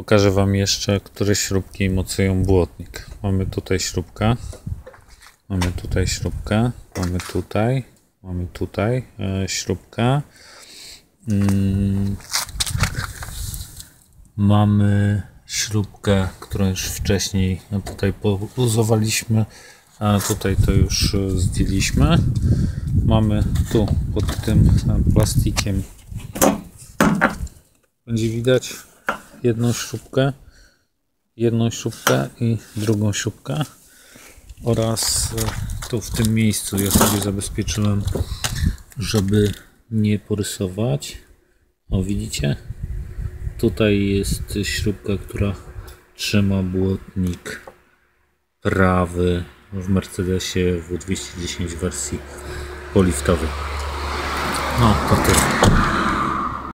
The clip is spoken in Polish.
Pokażę Wam jeszcze, które śrubki mocują błotnik. Mamy tutaj śrubkę. Mamy tutaj śrubkę. Mamy tutaj. Mamy tutaj e, śrubkę. Mm. Mamy śrubkę, którą już wcześniej tutaj poluzowaliśmy, a tutaj to już e, zdjęliśmy. Mamy tu pod tym e, plastikiem będzie widać jedną śrubkę, jedną śrubkę i drugą śrubkę oraz e, tu w tym miejscu ja sobie zabezpieczyłem, żeby nie porysować. O widzicie? Tutaj jest śrubka, która trzyma błotnik prawy w Mercedesie W210 wersji poliftowej. No to tyle.